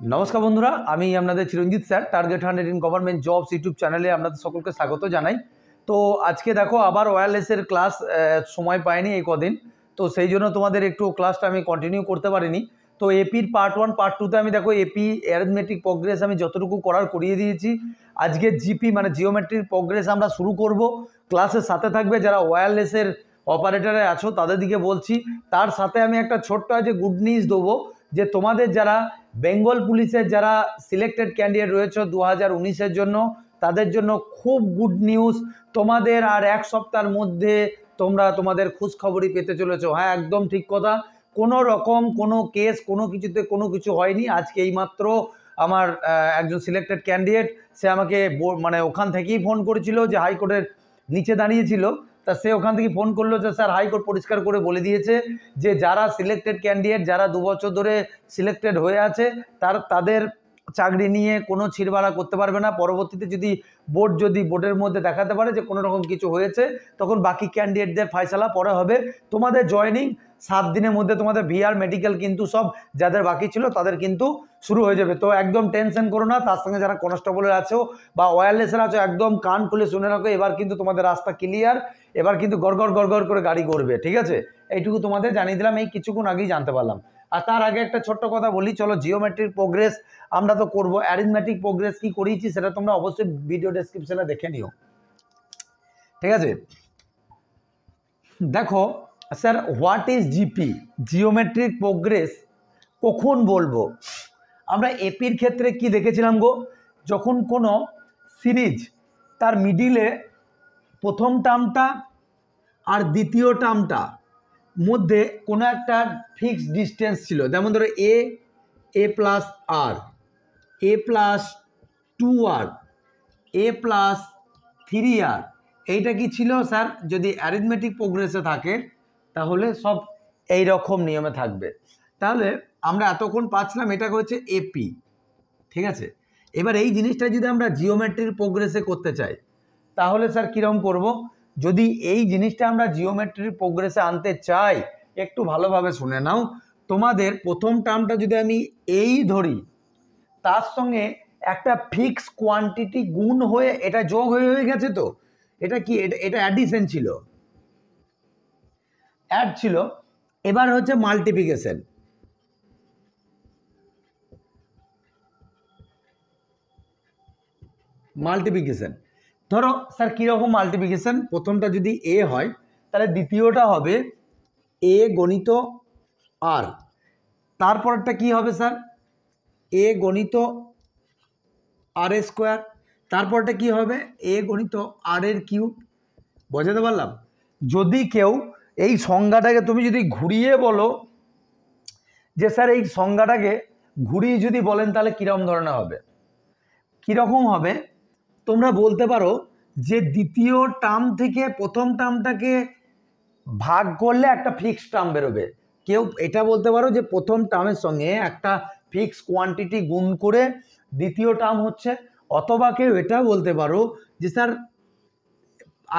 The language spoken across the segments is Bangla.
নমস্কার বন্ধুরা, আমি আপনাদের Chiranjit sir target hundred in government jobs YouTube চ্যানেলে আপনাদের সকলকে স্বাগত জানাই। তো আজকে দেখো আবার ওয়্যারলেসের ক্লাস সময় পাইনি এই কদিন, তো সেই জন্য তোমাদের একটু ক্লাসটা আমি কন্টিনিউ করতে পারিনি। তো এপির পার্ট ওয়ান পার্ট টুতে আমি দেখো এপি অ্যারেথমেটিক প্রোগ্রেস আমি যতটুকু করার করিয়ে দিয়েছি। আজকে জিপি মানে জিওমেট্রিক প্রোগ্রেস আমরা শুরু করব। ক্লাসের সাথে থাকবে যারা ওয়্যারলেসের অপারেটারে আছো, তাদের দিকে বলছি। তার সাথে আমি একটা ছোট্ট যে গুড নিউজ দেবো। যে তোমাদের যারা বেঙ্গল পুলিশের যারা সিলেক্টেড ক্যান্ডিডেট রয়েছে দু হাজার জন্য, তাদের জন্য খুব গুড নিউজ তোমাদের আর এক সপ্তাহের মধ্যে তোমরা তোমাদের খোঁজখবরই পেতে চলেছো। হ্যাঁ একদম ঠিক কথা। কোনো রকম কোনো কেস কোনো কিছুতে কোনো কিছু হয়নি। আজকে এইমাত্র আমার একজন সিলেক্টেড ক্যান্ডিডেট সে আমাকে মানে ওখান থেকেই ফোন করেছিল যে হাইকোর্টের নিচে দাঁড়িয়েছিল। তা সে ওখান থেকে ফোন করল যে, স্যার, হাইকোর্ট পরিষ্কার করে বলে দিয়েছে যে, যারা সিলেক্টেড ক্যান্ডিডেট যারা দু বছর ধরে সিলেক্টেড হয়ে আছে, তার, তাদের চাকরি নিয়ে কোনো ছিড়বাড়া করতে পারবে না। পরবর্তীতে যদি বোর্ড যদি বোর্ডের মধ্যে দেখাতে পারে যে কোনো রকম কিছু হয়েছে, তখন বাকি ক্যান্ডিডেটদের ফয়সালা পরে হবে। তোমাদের জয়নিং সাত দিনের মধ্যে তোমাদের ভিআর মেডিকেল কিন্তু সব যাদের বাকি ছিল তাদের কিন্তু শুরু হয়ে যাবে। তো একদম টেনশন করো না, তার সঙ্গে যারা কনস্টেবলের আছো বা ওয়্যারলেসের আছো, একদম কান খুলে শুনে রাখো, এবার কিন্তু তোমাদের রাস্তা ক্লিয়ার এবার কিন্তু গড়গড় গড়গড় করে গাড়ি করবে ঠিক আছে? এইটুকু তোমাদের জানিয়ে দিলাম, এই কিছুক্ষণ আগেই জানতে পারলাম। আর তার আগে একটা ছোট্ট কথা বলি, চলো জিওমেট্রিক প্রোগ্রেস আমরা তো করব। অ্যারিথমেটিক প্রোগ্রেস কি করিয়েছি সেটা তোমরা অবশ্যই ভিডিও ডেসক্রিপশনে দেখে নিও। ঠিক আছে? দেখো sir what is GP geometric progress কখন বলব? আমরা এপির ক্ষেত্রে কি দেখেছিলাম গো? যখন কোনো সিরিজ তার মিডিলে প্রথম টার্মটা আর দ্বিতীয় টার্মটা মধ্যে কোনো একটা ফিক্সড ডিস্টেন্স ছিল। যেমন ধরো A A plus R A plus two R A plus three R এইটা কি ছিল স্যার? যদি অ্যারিথমেটিক প্রোগ্রেসে থাকে, তাহলে সব এই রকম নিয়মে থাকবে। তাহলে আমরা এতক্ষণ পাচ্ছিলাম এটাকে হচ্ছে এপি ঠিক আছে? এবার এই জিনিসটা যদি আমরা জিওমেট্রির প্রোগ্রেসে করতে চাই, তাহলে স্যার কীরকম করব? যদি এই জিনিসটা আমরা জিওমেট্রির প্রোগ্রেসে আনতে চাই, একটু ভালোভাবে শুনে নাও। তোমাদের প্রথম টার্মটা যদি আমি এই ধরি, তার সঙ্গে একটা ফিক্স কোয়ান্টিটি গুণ হয়ে এটা যোগ হয়ে হয়ে গেছে তো? এটা কি? এটা এটা অ্যাডিশন ছিল। অ্যাড ছিল। এবার হচ্ছে মাল্টিপ্লিকেশন মাল্টিপ্লিকেশন ধরো, স্যার, কীরকম মাল্টিপ্লিকেশন প্রথমটা যদি এ হয়, তাহলে দ্বিতীয়টা হবে এ গণিত আর তারপরটা কি হবে, স্যার? এ গণিত আর এ স্কোয়ার তারপরটা কি হবে? এ গণিত আর এর কিউব বোঝাতে পারলাম? যদি কেউ এই সংজ্ঞাটাকে তুমি যদি ঘুরিয়ে বলো, যে স্যার, এই সংজ্ঞাটাকে ঘুরিয়ে যদি বলেন, তাহলে কীরকম ধরনের হবে? কীরকম হবে? তোমরা বলতে পারো যে দ্বিতীয় টার্ম থেকে প্রথম টার্মটাকে ভাগ করলে একটা ফিক্সড টার্ম বেরোবে। কেউ এটা বলতে পারো যে প্রথম টার্মের সঙ্গে একটা ফিক্স কোয়ান্টিটি গুণ করে দ্বিতীয় টার্ম হচ্ছে। অথবা কেউ এটা বলতে পারো যে স্যার,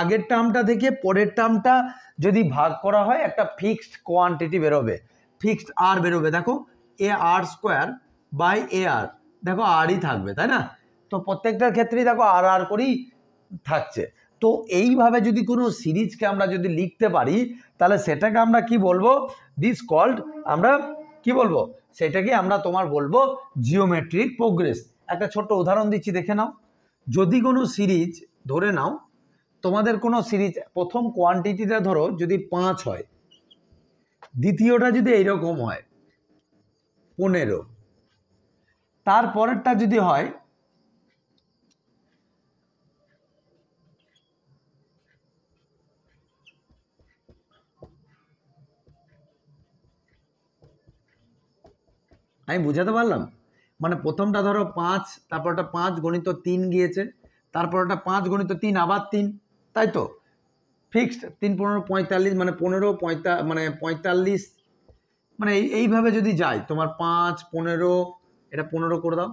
আগের টার্মটা থেকে পরের টার্মটা যদি ভাগ করা হয় একটা ফিক্সড কোয়ান্টিটি বেরোবে। ফিক্সড আর বেরোবে। দেখো, এ আর স্কোয়ার বাই এ আর দেখো আরই থাকবে, তাই না? তো প্রত্যেকটার ক্ষেত্রেই দেখো আর আর করেই থাকছে। তো এইভাবে যদি কোনো সিরিজকে আমরা যদি লিখতে পারি, তাহলে সেটাকে আমরা কি বলব? দিস কল্ড আমরা কি বলব? সেটাকে আমরা তোমার বলব জিওমেট্রিক প্রোগ্রেস একটা ছোট্ট উদাহরণ দিচ্ছি, দেখে নাও। যদি কোনো সিরিজ, ধরে নাও, তোমাদের কোনো সিরিজ, প্রথম কোয়ান্টিটিটা ধরো যদি পাঁচ হয়, দ্বিতীয়টা যদি এইরকম হয়, পনেরো, তারপরেরটা যদি হয় আমি বুঝাতে পারলাম? মানে প্রথমটা ধরো পাঁচ তারপর তারপরটা পাঁচ গণিত তিন গিয়েছে তারপর তারপরটা পাঁচ গণিত তিন, আবার তিন, তাই তো? ফিক্সড তিন পনেরো পঁয়তাল্লিশ মানে পনেরো পঁয়তা মানে পঁয়তাল্লিশ মানে এই, এইভাবে যদি যায়, তোমার পাঁচ পনেরো, এটা পনেরো করে দাও,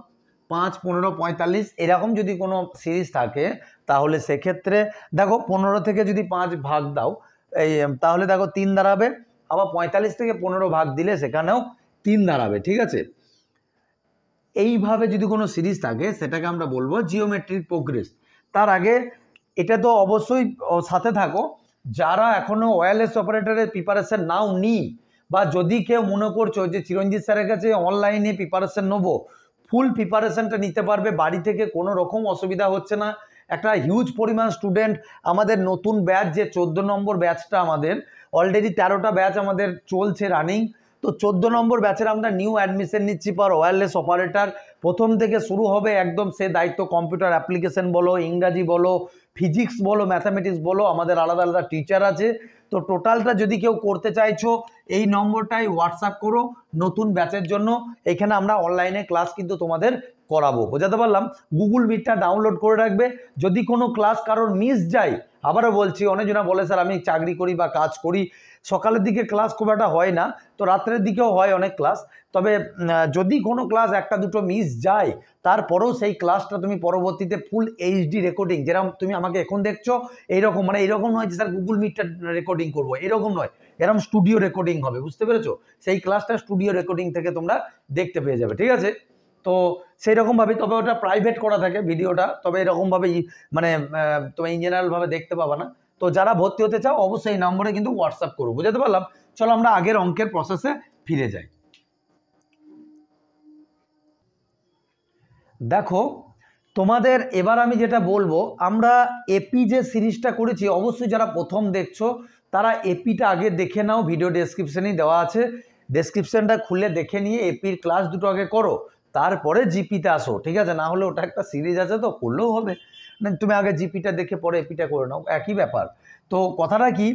পাঁচ পনেরো পঁয়তাল্লিশ, এরকম যদি কোনো সিরিজ থাকে, তাহলে সেক্ষেত্রে দেখো পনেরো থেকে যদি পাঁচ ভাগ দাও, এই, তাহলে দেখো তিন দাঁড়াবে, আবার পঁয়তাল্লিশ থেকে পনেরো ভাগ দিলে সেখানেও তিন দাঁড়াবে, ঠিক আছে? এইভাবে যদি কোনো সিরিজ থাকে, সেটাকে আমরা বলব জিওমেট্রিক প্রোগ্রেস তার আগে এটা তো অবশ্যই সাথে থাকো, যারা এখনও ওয়্যারলেস অপারেটরের প্রিপারেশান নাও নি, বা যদি কেউ মনে করছ যে চিরঞ্জিত স্যারের কাছে অনলাইনে প্রিপারেশন নেব ফুল প্রিপারেশনটা নিতে পারবে, বাড়ি থেকে কোনো রকম অসুবিধা হচ্ছে না। একটা হিউজ পরিমাণ স্টুডেন্ট আমাদের নতুন ব্যাচ যে চোদ্দ নম্বর ব্যাচটা আমাদের অলরেডি তেরোটা ব্যাচ আমাদের চলছে রানিং তো চোদ্দ নম্বর ব্যাচের আমরা নিউ অ্যাডমিশন নিচ্ছি, পার ওয়্যারলেস অপারেটার প্রথম থেকে শুরু হবে একদম সে দায়িত্ব কম্পিউটার অ্যাপ্লিকেশন বলো, ইংরাজি বলো ফিজিক্স বলো ম্যাথামেটিক্স বলো, আমাদের আলাদা আলাদা টিচার আছে। তো টোটালটা যদি কেউ করতে চাইছো, এই নম্বরটাই হোয়াটসঅ্যাপ করো নতুন ব্যাচের জন্য। এখানে আমরা অনলাইনে ক্লাস কিন্তু তোমাদের করাবো। বোঝাতে পারলাম? গুগল মিটটা ডাউনলোড করে রাখবে। যদি কোনো ক্লাস কারোর মিস যায় আবারও বলছি, অনেকজনা বলে, স্যার, আমি চাকরি করি বা কাজ করি। সকালের দিকে ক্লাস খুব একটা হয় না, তো রাত্রের দিকেও হয় অনেক ক্লাস। তবে যদি কোনো ক্লাস একটা দুটো মিস যায়, তারপরেও সেই ক্লাসটা তুমি পরবর্তীতে ফুল এইচডি রেকর্ডিং যেরকম তুমি আমাকে এখন দেখছ, এইরকম মানে এইরকম নয় যে, স্যার গুগল মিটটা রেকর্ডিং করব এরকম নয়। এরকম স্টুডিও রেকর্ডিং হবে, বুঝতে পেরেছ? সেই ক্লাসটা স্টুডিও রেকর্ডিং থেকে তোমরা দেখতে পেয়ে যাবে, ঠিক আছে? তো সেই রকমভাবে তবে ওটা প্রাইভেট করা থাকে ভিডিওটা, তবে এরকমভাবে মানে ইন জেনারেলভাবে দেখতে পাবা না। তো যারা ভর্তি হতে চাও, অবশ্যই এই নম্বরে কিন্তু হোয়াটসঅ্যাপ করব বুঝতে পারলাম? চলো আমরা আগের অঙ্কের প্রসেসে ফিরে যাই। দেখো, তোমাদের এবার আমি যেটা বলব, আমরা এপি যে সিরিজটা করেছি, অবশ্যই যারা প্রথম দেখছ, তারা এপিটা আগে দেখে নাও ভিডিও ডেসক্রিপশনেই দেওয়া আছে। ডেসক্রিপশনটা খুলে দেখে নিয়ে এপির ক্লাস দুটো আগে করো। তারপরে জিপিতে আসো, ঠিক আছে? না হলে ওটা একটা সিরিজ আছে তো, করলেও হবে। না, তুমি আগে জিপিটা দেখে পরে এপিটা করে নাও, একই ব্যাপার। তো কথাটা কি?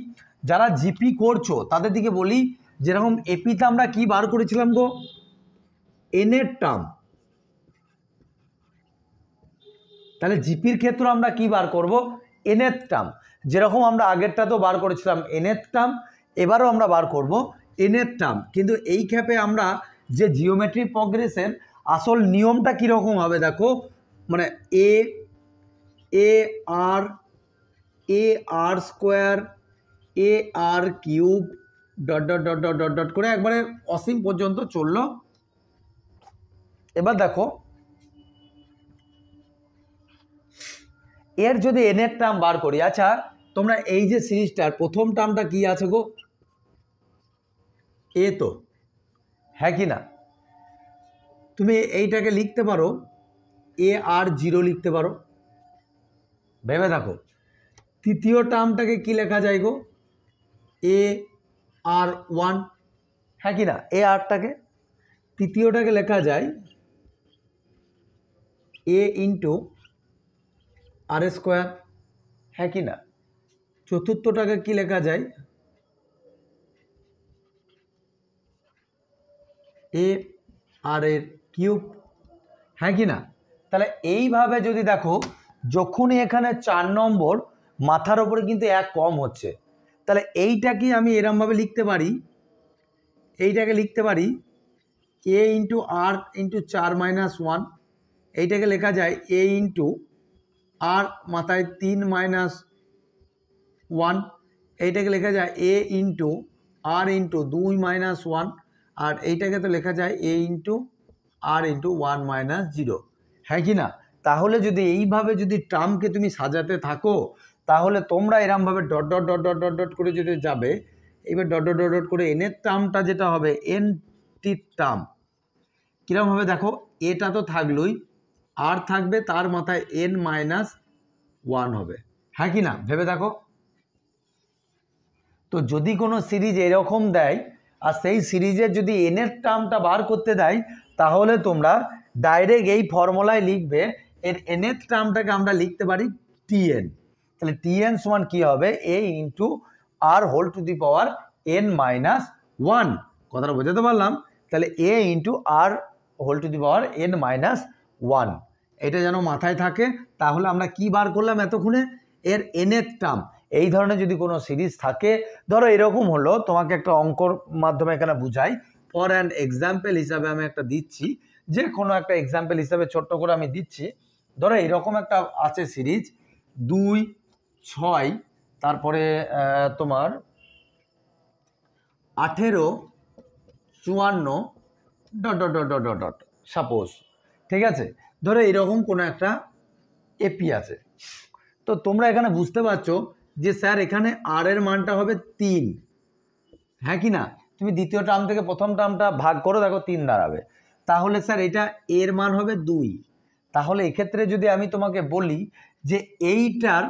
যারা জিপি করছ, তাদের দিকে বলি, যেরকম এপিতে আমরা কি বার করেছিলাম গো? এনের টার্ম তাহলে জিপির ক্ষেত্রে আমরা কি বার করব? এনের টার্ম যেরকম আমরা আগেরটা তো বার করেছিলাম এনের টার্ম এবারও আমরা বার করব এনের টার্ম কিন্তু এই ক্ষেপে আমরা যে জিওমেট্রি প্রগ্রেসের আসল নিয়মটা কীরকম হবে দেখো? মানে A A R A R square A R cube dot dot dot dot dot dot করে একবারে অসীম পর্যন্ত চলল। এবার দেখো, এর যদি এনের টার্ম বার করি আচ্ছা তোমরা এই যে সিরিজটার প্রথম টার্মটা কি আছে গো? এ তো হ্যাঁ কি না? তুমি এইটাকে লিখতে পারো এ আর জিরো লিখতে পারো। ভেবে দেখো, তৃতীয় টার্মটাকে কি লেখা যায় গো? এ আর ওয়ান হ্যাঁ কি না? এ আরটাকে তৃতীয়টাকে লেখা যায় এ ইন্টু আর স্কোয়ার হ্যাঁ কি না? চতুর্থটাকে কি লেখা যায়? এ আর এর কিউব হ্যাঁ কি না? তাহলে এইভাবে যদি দেখো, যখনই এখানে চার নম্বর, মাথার ওপরে কিন্তু এক কম হচ্ছে। তাহলে এইটাকে আমি এরমভাবে লিখতে পারি, এইটাকে লিখতে পারি এ ইন্টু আর ইন্টু চার মাইনাস ওয়ান এইটাকে লেখা যায় এ ইন্টু আর মাথায় তিন মাইনাস ওয়ান এইটাকে লেখা যায় এ ইন্টু আর ইন্টু দুই মাইনাস ওয়ান আর এইটাকে তো লেখা যায় A into R into one minus zero হ্যাঁ কি না? তাহলে যদি এইভাবে যদি টার্মকে তুমি সাজাতে থাকো, তাহলে তোমরা এরমভাবে dot dot dot dot dot dot করে যদি যাবে এবার ডট ডট ডট ডট করে এনের টার্মটা যেটা হবে এন টি টার্ম কীরকম হবে দেখো, এটা তো থাকলোই আর থাকবে, তার মাথায় এন মাইনাস ওয়ান হবে। হ্যাঁ কি না? ভেবে দেখো। তো যদি কোনো সিরিজ এরকম দেয়, আর সেই সিরিজের যদি এনের টার্মটা বার করতে দেয় তাহলে তোমরা ডাইরেক্ট এই ফর্মুলায় লিখবে। এর এনের টার্মটাকে আমরা লিখতে পারি টিএন তাহলে টিএন সমান কী হবে? A into R whole to the power N minus one কথাটা বোঝাতে পারলাম? তাহলে A into R whole to the power N minus one এটা যেন মাথায় থাকে, তাহলে আমরা কি বার করলাম এতক্ষণে? এর এনের টার্ম এই ধরনের যদি কোনো সিরিজ থাকে, ধরো এরকম হলো, তোমাকে একটা অঙ্কর মাধ্যমে এখানে বুঝাই। ফর অ্যান এক্সাম্পল হিসাবে আমি একটা দিচ্ছি, যে কোনো একটা এক্সাম্পল হিসাবে ছোট্ট করে আমি দিচ্ছি। ধরো এরকম একটা আছে সিরিজ, দুই, ছয়, তারপরে তোমার আঠেরো, চুয়ান্ন, dot dot dot dot dot dot suppose ঠিক আছে? ধরো এরকম কোনো একটা এপি আছে। তো তোমরা এখানে বুঝতে পারছ যে স্যার এখানে আর এর মানটা হবে তিন। হ্যাঁ কি না? তুমি দ্বিতীয় টার্ম থেকে প্রথম টার্মটা ভাগ করো, দেখো তিন দাঁড়াবে। তাহলে স্যার এটা এর মান হবে দুই। তাহলে এক্ষেত্রে যদি আমি তোমাকে বলি যে এইটার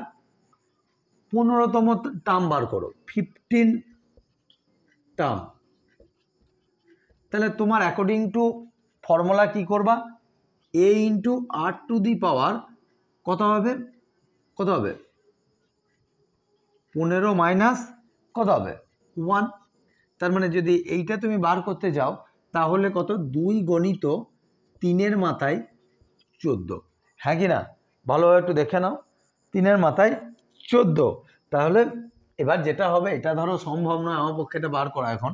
পনেরোতম টার্ম বার করো ফিফটিন টার্ম তাহলে তোমার অ্যাকর্ডিং টু ফর্মুলা কি করবা? এ ইন্টু আর টু দি পাওয়ার কত হবে? কত হবে? পনেরো মাইনাস কত হবে? ওয়ান তার মানে যদি এইটা তুমি বার করতে যাও, তাহলে কত? দুই গণিত তিনের মাথায় চোদ্দ। হ্যাঁ কি না? ভালোভাবে একটু দেখে নাও। তিনের মাথায় চোদ্দ। তাহলে এবার যেটা হবে, এটা ধরো সম্ভব নয় আমার পক্ষে এটা বার করা এখন।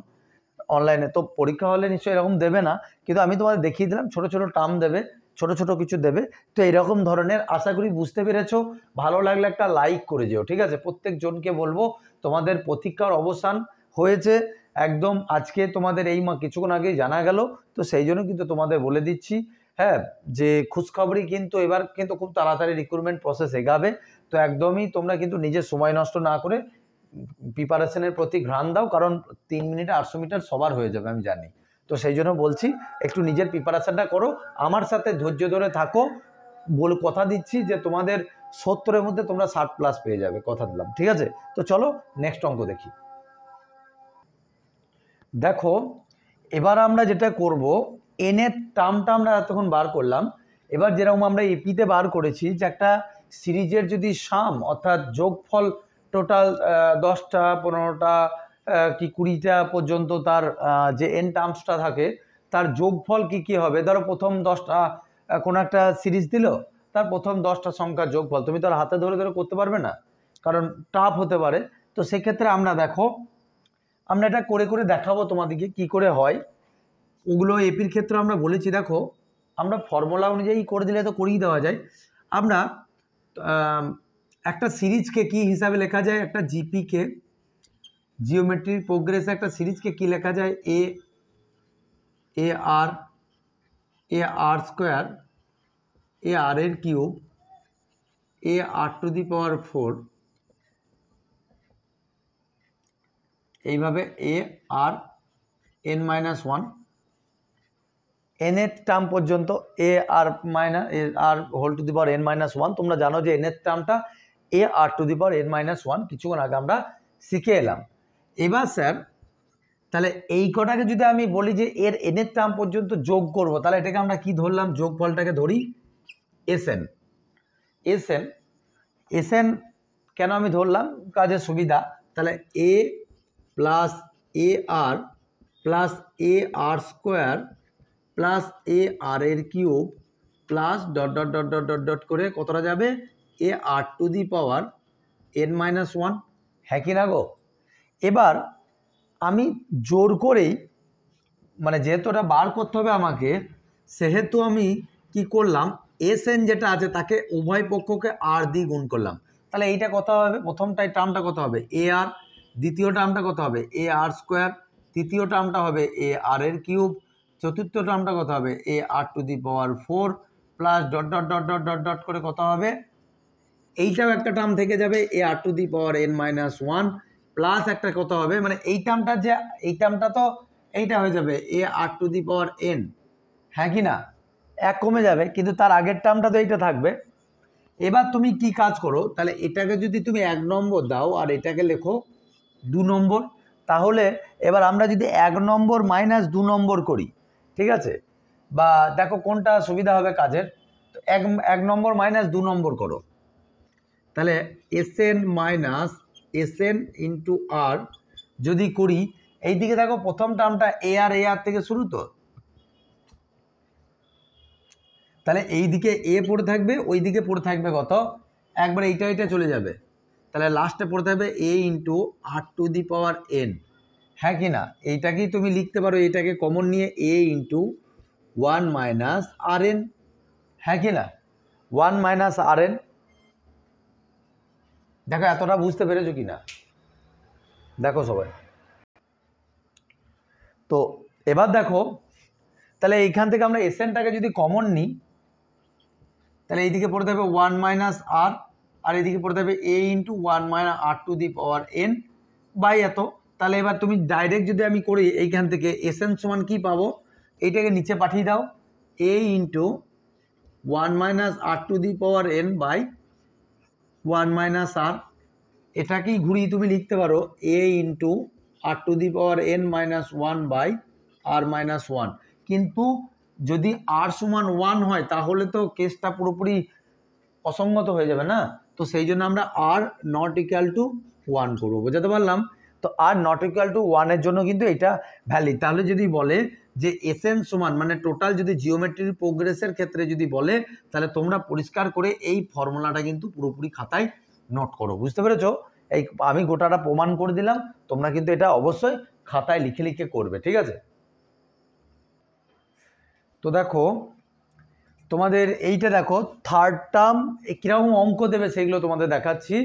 অনলাইনে তো পরীক্ষা হলে নিশ্চয়ই এরকম দেবে না, কিন্তু আমি তোমাদের দেখিয়ে দিলাম, ছোট ছোট টার্ম দেবে, ছোট ছোট কিছু দেবে। তো এরকম ধরনের আশা করি বুঝতে পেরেছ। ভালো লাগলে একটা লাইক করে যেও, ঠিক আছে? প্রত্যেকজনকে বলব, তোমাদের প্রতীক্ষার অবসান হয়েছে। একদম আজকে তোমাদের এই মা কিছুক্ষণ আগেই জানা গেল, তো সেই জন্য কিন্তু তোমাদের বলে দিচ্ছি হ্যাঁ যে খুশখবরি কিন্তু এবার কিন্তু খুব তাড়াতাড়ি রিক্রুটমেন্ট প্রসেস এগাবে, তো একদমই তোমরা কিন্তু নিজের সময় নষ্ট না করে প্রিপারেশনের প্রতি ঘ্রাণ দাও, কারণ তিন মিনিট, আটশো মিটার সবার হয়ে যাবে, আমি জানি। তো সেই জন্য বলছি, একটু নিজের প্রিপারেশনটা করো, আমার সাথে ধৈর্য ধরে থাকো, বল, কথা দিচ্ছি যে তোমাদের সত্তরের মধ্যে তোমরা ষাট প্লাস পেয়ে যাবে, কথা দিলাম, ঠিক আছে? তো চলো নেক্সট অঙ্ক দেখি। দেখো, এবার আমরা যেটা করব এনের টার্মটা আমরা এতক্ষণ বার করলাম। এবার যেরকম আমরা এপিতে বার করেছি যে একটা সিরিজের যদি সাম অর্থাৎ যোগফল টোটাল দশটা, পনেরোটা কি কুড়িটা পর্যন্ত তার যে এন টার্মসটা থাকে, তার যোগফল কি কি হবে? ধরো প্রথম দশটা কোনো একটা সিরিজ দিল, তার প্রথম দশটা সংখ্যার যোগফল। তুমি তার হাতে ধরে ধরে করতে পারবে না, কারণ টাফ হতে পারে। তো সেক্ষেত্রে আমরা দেখো আমরা এটা করে করে দেখাবো তোমাদেরকে কি করে হয়। ওগুলো এপির ক্ষেত্রে আমরা বলেছি, দেখো, আমরা ফর্মুলা অনুযায়ী করে দিলে তো করিয়ে দেওয়া যায়। আমরা একটা সিরিজকে কি হিসাবে লেখা যায়? একটা জিপিকে জিওমেট্রির প্রোগ্রেসে একটা সিরিজকে কি লেখা যায়? এ এ আর এ আর স্কোয়ার এ আর এর cube A R to the power four এইভাবে A R N minus one এনের টার্ম পর্যন্ত A R minus A R whole to the power N minus one তোমরা জানো যে এনের টার্মটা A R to the power N minus one কিছুক্ষণ আগে আমরা শিখে এলাম। এবার স্যার, তাহলে এই কটাকে যদি আমি বলি যে এর এনের টার্ম পর্যন্ত যোগ করব, তাহলে এটাকে আমরা কি ধরলাম? যোগ ফলটাকে ধরি S N S N S N কেন আমি ধরলাম? কাজের সুবিধা। তাহলে A plus A R plus A R square plus A R এর cube plus dot dot dot dot dot dot করে কতটা যাবে? A R to the power N minus one. হ্যাঁ কি না গো? এবার আমি জোর করেই মানে যেহেতু ওটা বার করতে হবে আমাকে, সেহেতু আমি কি করলাম? এস এন যেটা আছে তাকে উভয় পক্ষকে আর দিয়ে গুণ করলাম। তাহলে এইটা কত হবে? প্রথমটাই টার্মটা কত হবে? এ আর দ্বিতীয় টার্মটা কত হবে? এ আর স্কোয়ার তৃতীয় টার্মটা হবে এ আর এর কিউব চতুর্থ টার্মটা কত হবে? A R to the power four plus dot dot dot dot dot dot করে কত হবে? এইটাও একটা টার্ম থেকে যাবে A R to the power N minus one plus একটা কত হবে? মানে এই টার্মটা যে, এই টার্মটা তো এইটা হয়ে যাবে এ আর টু দি পাওয়ার এন হ্যাঁ কি না? এক কমে যাবে, কিন্তু তার আগের টার্মটা তো এইটা থাকবে। এবার তুমি কি কাজ করো? তাহলে এটাকে যদি তুমি এক নম্বর দাও, আর এটাকে লেখো দু নম্বর, তাহলে এবার আমরা যদি এক নম্বর মাইনাস দু নম্বর করি, ঠিক আছে? বা দেখো কোনটা সুবিধা হবে কাজের? তো এক এক নম্বর মাইনাস দু নম্বর করো। তাহলে S N minus S N into R যদি করি এই দিকে দেখো প্রথম টার্মটা এ আর এ আর থেকে শুরু তো? তাহলে এই দিকে এ পড়ে থাকবে ওই দিকে পড়ে থাকবে কত? একবার এইটা এইটা চলে যাবে। তাহলে লাস্টে পড়তে হবে A into R to the power N হ্যাঁ কি না? এইটাকেই তুমি লিখতে পারো এটাকে কমন নিয়ে A into one minus R N হ্যাঁ কি না? ওয়ান মাইনাস আর এন দেখো, এতটা বুঝতে পেরেছ কি না? দেখো সবাই। তো এবার দেখো, তাহলে এইখান থেকে আমরা এসএনটাকে যদি কমন নিই, তাহলে এইদিকে পড়তে হবে ওয়ান মাইনাস আর আর এদিকে পড়ে থাকবে A into one minus R to the power N by এত। তাহলে এবার তুমি ডাইরেক্ট যদি আমি করি এইখান থেকে এস এন সমান কী পাবো? এইটাকে নিচে পাঠিয়ে দাও। A into one minus R to the power N by one minus R এটাকেই ঘুরিয়ে তুমি লিখতে পারো A into R to the power N minus one by R minus one কিন্তু যদি আর সমান ওয়ান হয়, তাহলে তো কেসটা পুরোপুরি অসঙ্গত হয়ে যাবে না? তো সেই জন্য আমরা R not equal to one করব, বোঝাতে পারলাম? তো আর নট ইকুয়াল টু ওয়ানের জন্য কিন্তু এটা ভ্যালিড তাহলে যদি বলে যে এসএন সমান মানে টোটাল যদি জিওমেট্রির প্রোগ্রেসের ক্ষেত্রে যদি বলে, তাহলে তোমরা পরিষ্কার করে এই ফর্মুলাটা কিন্তু পুরোপুরি খাতায় নোট করো, বুঝতে পেরেছ? এই আমি গোটাটা প্রমাণ করে দিলাম, তোমরা কিন্তু এটা অবশ্যই খাতায় লিখে লিখে করবে, ঠিক আছে? তো দেখো তোমাদের এইটা দেখো থার্ড টার্ম কীরকম অঙ্ক দেবে সেগুলো তোমাদের দেখাচ্ছি।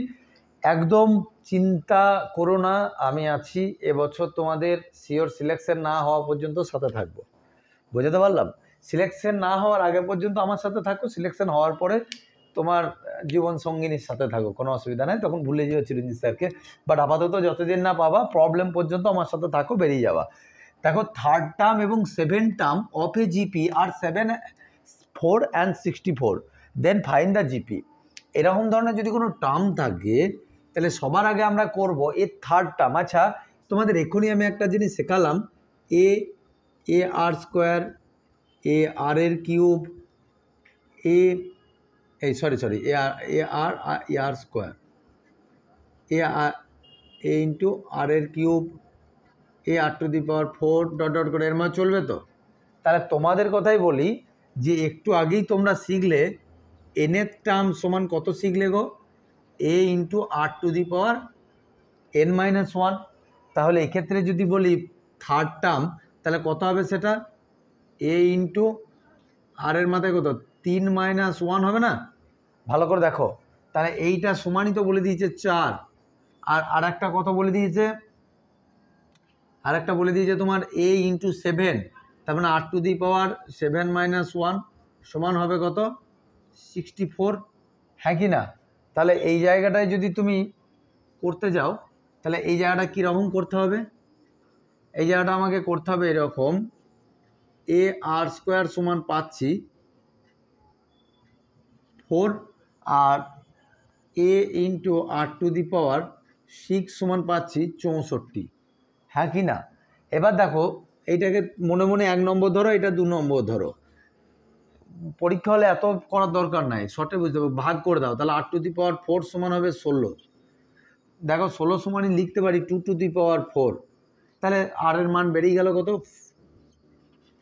একদম চিন্তা করো না, আমি আছি, এবছর তোমাদের শিওর সিলেকশন না হওয়া পর্যন্ত সাথে থাকব। বোঝাতে পারলাম? সিলেকশন না হওয়ার আগে পর্যন্ত আমার সাথে থাকো সিলেকশন হওয়ার পরে তোমার জীবন সঙ্গিনীর সাথে থাকো, কোনো অসুবিধা নাই, তখন ভুলে যেও চিরঞ্জিত স্যারকে। বাট আপাতত যতদিন না পাবা প্রবলেম পর্যন্ত আমার সাথে থাকো, বেরিয়ে যাওয়া দেখো থার্ড টার্ম এবং seven term of a GP are seven four and sixty four, then find the GP. এরকম ধরনের যদি কোনো টার্ম থাকে, তাহলে সবার আগে আমরা করব এ থার্ড টার্ম। আচ্ছা তোমাদের এক্ষুনি আমি একটা জিনিস শেখালাম। এ এ আর স্কোয়ার, এ আর এর কিউব, এ, এই sorry sorry, A R A R A R square, A R, A into R এর cube, A R to the power four dot dot করে, এর মধ্যে চলবে তো? তাহলে তোমাদের কথাই বলি যে একটু আগেই তোমরা শিখলে এনের টার্ম সমান কত শিখলে গো? A into R to the power N minus one তাহলে এক্ষেত্রে যদি বলি থার্ড টার্ম তাহলে কত হবে সেটা? এ ইন্টু আর এর মাথায় কত? তিন মাইনাস ওয়ান হবে না? ভালো করে দেখো। তাহলে এইটা সমানই তো বলে দিয়েছে চার। আর আর একটা কত বলে দিয়েছে? আর একটা বলে দিয়েছে তোমার এ ইন্টু সেভেন তার মানে R to the power seven minus one সমান হবে কত? সিক্সটি ফোর হ্যাঁ কি না? তাহলে এই জায়গাটায় যদি তুমি করতে যাও, তাহলে এই জায়গাটা কীরকম করতে হবে? এই জায়গাটা আমাকে করতে হবে এরকম। এ আর স্কোয়ার সমান পাচ্ছি। Four R A into R to the power six সমান পাচ্ছি চৌষট্টি। হ্যাঁ কি না? এবার দেখো এইটাকে মনে মনে এক নম্বর ধরো, এটা দু নম্বর ধরো। পরীক্ষা হলে এত করার দরকার নাই, শর্টে বুঝতে হবে, ভাগ করে দাও, তাহলে আট টু দি পাওয়ার ফোর সমান হবে ষোলো। দেখো ষোলো সমানই লিখতে পারি, two to the power four. তাহলে আর এর মান বেরিয়ে গেল কত?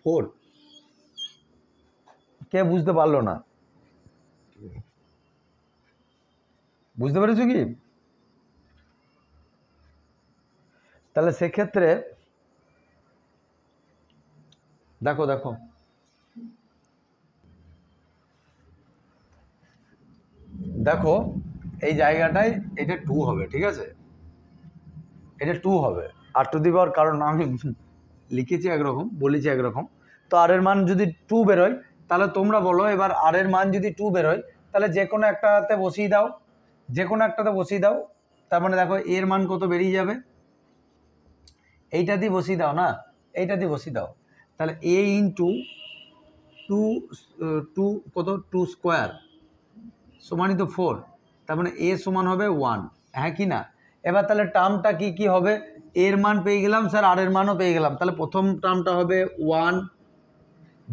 ফোর। কে বুঝতে পারল না? বুঝতে পেরেছ কি? তাহলে সেক্ষেত্রে দেখো দেখো। দেখো, এই জায়গাটায় এটা টু হবে, ঠিক আছে? এটা টু হবে। আর টু দি পাওয়ার কারণ আমি লিখেছি একরকম, বলেছি একরকম। তো আর এর মান যদি টু বেরোয়, তাহলে তোমরা বলো, এবার আর এর মান যদি টু বেরোয়, তাহলে যে কোনো একটাতে বসিয়ে দাও, যে কোনো একটাতে বসিয়ে দাও, তার মানে দেখো এর মান কত বেরিয়ে যাবে? এইটা দিয়ে বসিয়ে দাও না? এইটা দিয়ে বসিয়ে দাও। তাহলে এ ইন্টু টু টু কত? টু স্কোয়ার সমানই তো ফোর তার মানে এ সমান হবে ওয়ান হ্যাঁ কি না? এবার তাহলে টার্মটা কি কি হবে? এর মান পেয়ে গেলাম স্যার আর এর মানও পেয়ে গেলাম, তাহলে প্রথম টার্মটা হবে ওয়ান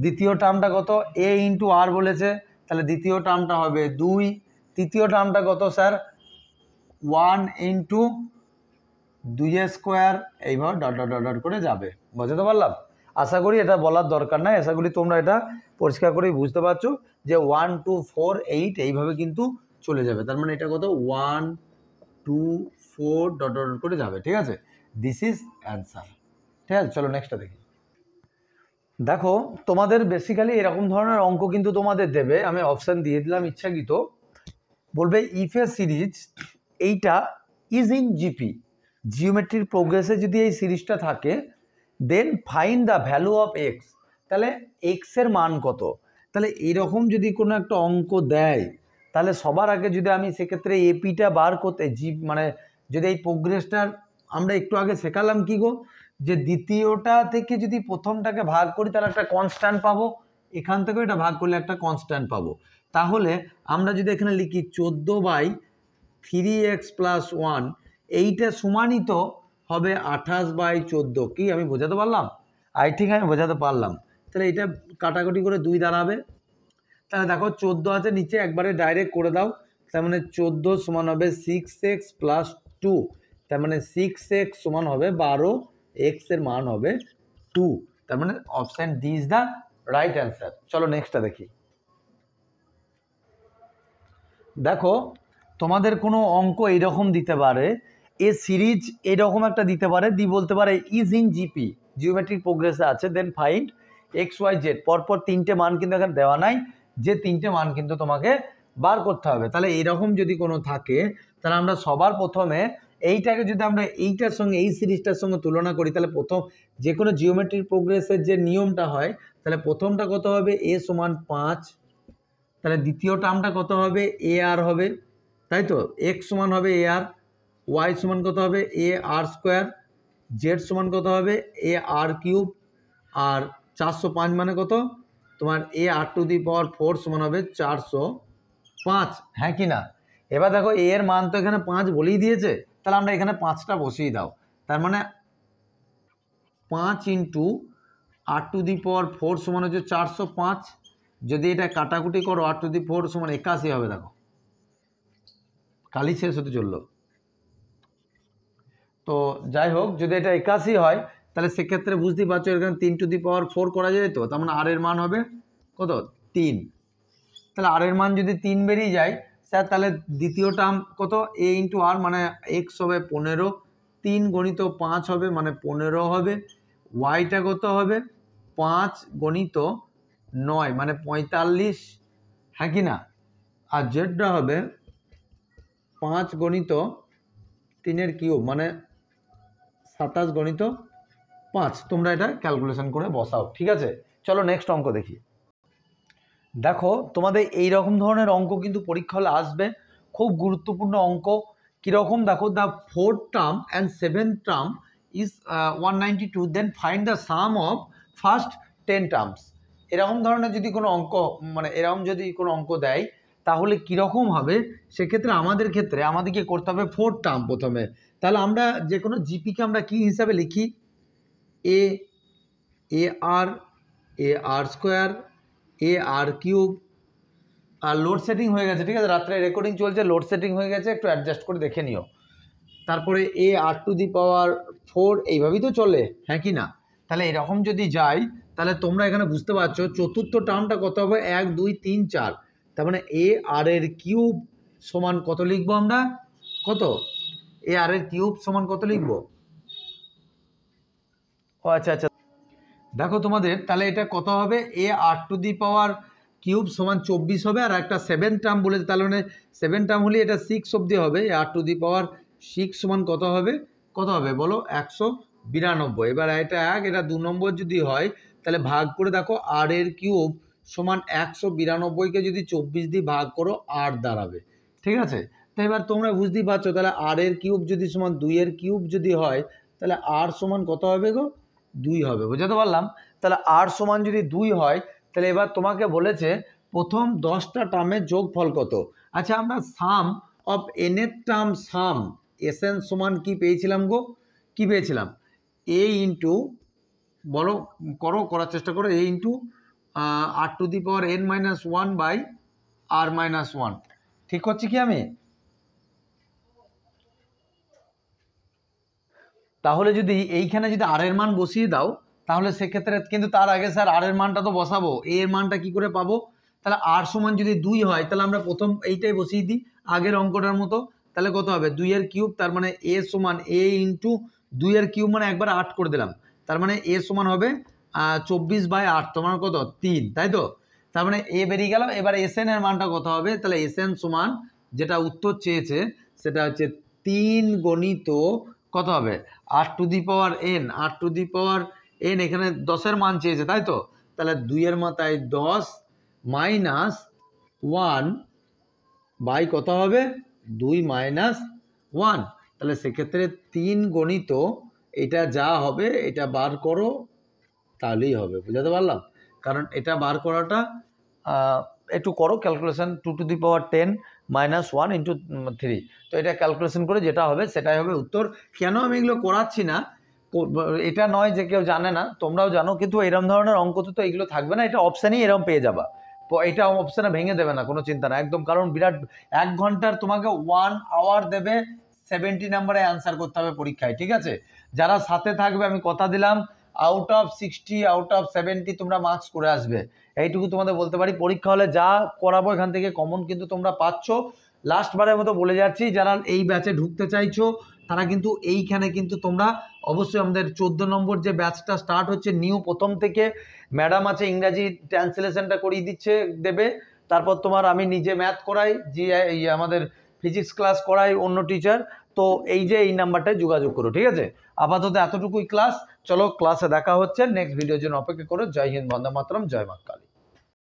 দ্বিতীয় টার্মটা কত? এ ইন্টু আর বলেছে, তাহলে দ্বিতীয় টার্মটা হবে দুই, তৃতীয় টার্মটা কত স্যার ওয়ান ইন্টু দুই স্কোয়ার এইভাবে ডট ডট ডট ডট করে যাবে, বুঝতে পারলাম? আশা করি এটা বলার দরকার নাই। আশা করি তোমরা এটা পরিষ্কার করেই বুঝতে পারছ যে ওয়ান, টু, ফোর, এইট এইভাবে কিন্তু চলে যাবে। তার মানে এটা কত? One, two, four, dot dot করে যাবে, ঠিক আছে? দিস ইজ অ্যান্সার ঠিক আছে? চলো নেক্সটটা দেখি। দেখো, তোমাদের বেসিক্যালি এরকম ধরনের অঙ্ক কিন্তু তোমাদের দেবে। আমি অপশান দিয়ে দিলাম ইচ্ছাকৃত। বলবে ইফ সিরিজ এইটা ইজ ইন জিপি জিওমেট্রির প্রোগ্রেসে যদি এই সিরিজটা থাকে then find the value of X তাহলে এক্সের মান কত? তাহলে এরকম যদি কোনো একটা অঙ্ক দেয়, তাহলে সবার আগে যদি আমি সেক্ষেত্রে এপিটা বার করতে জি মানে যদি এই প্রোগ্রেসটার আমরা একটু আগে শেখালাম কি গো? যে দ্বিতীয়টা থেকে যদি প্রথমটাকে ভাগ করি, তাহলে একটা কনস্ট্যান্ট পাবো। এখান থেকেও এটা ভাগ করলে একটা কনস্ট্যান্ট পাবো। তাহলে আমরা যদি এখানে লিখি, চোদ্দ by three X plus one এইটা সমানিত হবে আঠাশ বাই চোদ্দ। কি, আমি বোঝাতে পারলাম? আই থিঙ্ক আমি বোঝাতে পারলাম। তাহলে এটা কাটাকুটি করে দুই দাঁড়াবে। তাহলে দেখো চোদ্দ আছে, নিচে একবারে ডাইরেক্ট করে দাও। তার মানে চোদ্দ সমান হবে সিক্স এক্স প্লাস টু তার মানে সিক্স এক্স সমান হবে বারো এক্সের মান হবে টু তার মানে option D is the right answer চলো নেক্সটটা দেখি। দেখো, তোমাদের কোনো অঙ্ক এইরকম দিতে পারে এ সিরিজ এরকম একটা দিতে পারে, দি বলতে পারে ইজ ইন জিপি জিওমেট্রিক প্রোগ্রেসে আছে then find X Y Z পরপর তিনটে মান কিন্তু এখানে দেওয়া নাই, যে তিনটে মান কিন্তু তোমাকে বার করতে হবে। তাহলে এরকম যদি কোনো থাকে, তাহলে আমরা সবার প্রথমে এইটাকে যদি আমরা এইটার সঙ্গে, এই সিরিজটার সঙ্গে তুলনা করি, তাহলে প্রথম যে কোনো জিওমেট্রিক প্রোগ্রেসের যে নিয়মটা হয়, তাহলে প্রথমটা কত হবে? এ সমান পাঁচ, তাহলে দ্বিতীয় টার্মটা কত হবে? এ আর হবে, তাই তো? এক্স সমান হবে এ আর ওয়াই সমান কত হবে? এ আর স্কোয়ার জেড সমান কত হবে? এ আর কিউব আর চারশো পাঁচ মানে কত? তোমার এ আর টু দি পাওয়ার ফোর সমান হবে চারশো পাঁচ। হ্যাঁ কি না? এবার দেখো এ এর মান তো এখানে পাঁচ বলেই দিয়েছে। তাহলে আমরা এখানে পাঁচটা বসিয়ে দাও। তার মানে পাঁচ into R to the power four সমান হচ্ছে চারশো পাঁচ। যদি এটা কাটাকুটি করো আর টু দি ফোর সমান একাশি হবে, দেখো। কালি শেষ হতে চলল। তো যাই হোক, যদি এটা একাশি হয়, তাহলে সেক্ষেত্রে বুঝতেই পারছ এখানে তিন টু দি পাওয়ার ফোর করা যায় তো? তার মানে আর এর মান হবে কত? তিন। তাহলে আর এর মান যদি তিন বেরিয়ে যায়, স্যার তাহলে দ্বিতীয় টার্ম কত? এ ইন্টু আর মানে এক্স হবে পনেরো, তিন গণিত পাঁচ হবে মানে পনেরো হবে ওয়াইটা কত হবে? পাঁচ গণিত নয় মানে পঁয়তাল্লিশ হ্যাঁ কি না? আর জেডটা হবে পাঁচ গণিত তিনের কিউব মানে সাতাশ গণিত পাঁচ। তোমরা এটা ক্যালকুলেশন করে বসাও, ঠিক আছে? চলো নেক্সট অঙ্ক দেখি। দেখো, তোমাদের এই রকম ধরনের অঙ্ক কিন্তু পরীক্ষা হলে আসবে। খুব গুরুত্বপূর্ণ অঙ্ক। কীরকম? দেখো the fourth term and seven term is one ninety two then find the sum of first ten terms এরকম ধরনের যদি কোনো অঙ্ক মানে এরকম যদি কোনো অঙ্ক দেয়, তাহলে কীরকম হবে? সেক্ষেত্রে আমাদের ক্ষেত্রে, আমাদেরকে করতে হবে ফোর্থ টার্ম প্রথমে। তাহলে আমরা যে কোনো জিপিকে আমরা কী হিসাবে লিখি? A A R A R square A R cube R load setting হয়ে গেছে, ঠিক আছে? রাত্রে রেকর্ডিং চলছে লোড সেটিং হয়ে গেছে, একটু অ্যাডজাস্ট করে দেখে নিও। তারপরে এ আর টু দি পাওয়ার ফোর এইভাবেই তো চলে হ্যাঁ কি না? তাহলে এরকম যদি যাই তাহলে তোমরা এখানে বুঝতে পারছ চতুর্থ টার্মটা কত হবে? এক, দুই, তিন, চার। তার মানে এ আর এর কিউব সমান কত লিখব আমরা? কত? এ আর এর কিউব সমান কত লিখব? ও আচ্ছা আচ্ছা। দেখো তোমাদের তাহলে এটা কত হবে? এ আর টু দি পাওয়ার কিউব সমান চব্বিশ হবে আর একটা সেভেন টার্ম বলেছে তাহলে মানে সেভেন টার্ম হলে এটা সিক্স অবধি হবে R to the power six সমান কত হবে? কত হবে বলো? একশো বিরানব্বই। এবার এটা এক এটা দু নম্বর যদি হয় তাহলে ভাগ করে দেখো আর এর কিউব সমান একশো বিরানব্বইকে যদি চব্বিশ দিয়ে ভাগ করো আর দাঁড়াবে। ঠিক আছে? তো এবার তোমরা বুঝতেই পারছ, তাহলে আর এর কিউব যদি সমান দুইয়ের কিউব যদি হয়, তাহলে আর সমান কত হবে গো? দুই হবে, বুঝতে পারলাম? তাহলে আর সমান যদি দুই হয়, তাহলে এবার তোমাকে বলেছে প্রথম দশটা টার্মের যোগফল কত? আচ্ছা আমরা সাম অফ এনের টার্ম সাম এস এন সমান কি পেয়েছিলাম গো? কি পেয়েছিলাম? এ ইন্টু বলো, করো, করার চেষ্টা করো A into R to the power N minus one by R minus one ঠিক করছি কি আমি? তাহলে যদি এইখানে যদি আর এর মান বসিয়ে দাও, তাহলে সেক্ষেত্রে কিন্তু তার আগে স্যার আর এর মানটা তো বসাবো। এ এর মানটা কি করে পাবো? তাহলে আর সমান যদি দুই হয়, তাহলে আমরা প্রথম এইটাই বসিয়ে দিই, আগের অঙ্কটার মতো। তাহলে কত হবে? দুই দুইয়ের কিউব, তার মানে এ সমান এ ইন্টু দুইয়ের কিউব মানে একবার আট করে দিলাম। তার মানে এ সমান হবে চব্বিশ বাই আট তোমার কত? তিন, তাই তো? তার মানে এ বেরিয়ে গেল, এবার এস এর মানটা কত হবে? তাহলে এস সমান যেটা উত্তর চেয়েছে, সেটা হচ্ছে তিন গণিত কত হবে? R to the power N R to the power N এখানে দশের মান চেয়েছে, তাই তো? তাহলে দুইয়ের মাথায় দশ মাইনাস ওয়ান বাই কত হবে? দুই মাইনাস ওয়ান তাহলে সেক্ষেত্রে তিন গণিত, এটা যা হবে, এটা বার করো, তাহলেই হবে, বুঝাতে পারলাম? কারণ এটা বার করাটা একটু করো calculation two to the power ten minus one into three তো এটা ক্যালকুলেশন করে যেটা হবে সেটাই হবে উত্তর। কেন আমি এগুলো করাচ্ছি না? এটা নয় যে কেউ জানে না, তোমরাও জানো, কিন্তু এরম ধরনের অঙ্ক তো এগুলো থাকবে না। এটা অপশানই এরম পেয়ে যাবা। এটা অপশানে ভেঙে দেবে না, কোনো চিন্তা না। একদম কারণ বিরাট, এক ঘণ্টার তোমাকে ওয়ান আওয়ার দেবে সেভেন্টি নাম্বারে অ্যান্সার করতে হবে পরীক্ষায়, ঠিক আছে? যারা সাথে থাকবে, আমি কথা দিলাম out of sixty out of seventy তোমরা মার্কস করে আসবে। এইটুকু তোমাদের বলতে পারি। পরীক্ষা হলে যা করাবো এখান থেকে কমন কিন্তু তোমরা পাচ্ছ। লাস্টবারের মতো বলে যাচ্ছি, যারা এই ব্যাচে ঢুকতে চাইছো, তারা কিন্তু এইখানে কিন্তু তোমরা অবশ্যই আমাদের চোদ্দ নম্বর যে ব্যাচটা স্টার্ট হচ্ছে নিউ প্রথম থেকে ম্যাডাম আছে, ইংরাজি ট্রান্সলেশনটা করিয়ে দিচ্ছে, দেবে। তারপর তোমার আমি নিজে ম্যাথ করাই যে আমাদের ফিজিক্স ক্লাস করাই অন্য টিচার তো এই যে এই নাম্বারটায় যোগাযোগ করো, ঠিক আছে? আপাতত এতটুকুই ক্লাস চলো ক্লাসে দেখা হচ্ছে। নেক্সট ভিডিওর জন্য অপেক্ষা করো। জয় হিন্দ, বন্দে মাতরম, জয় মা কালী।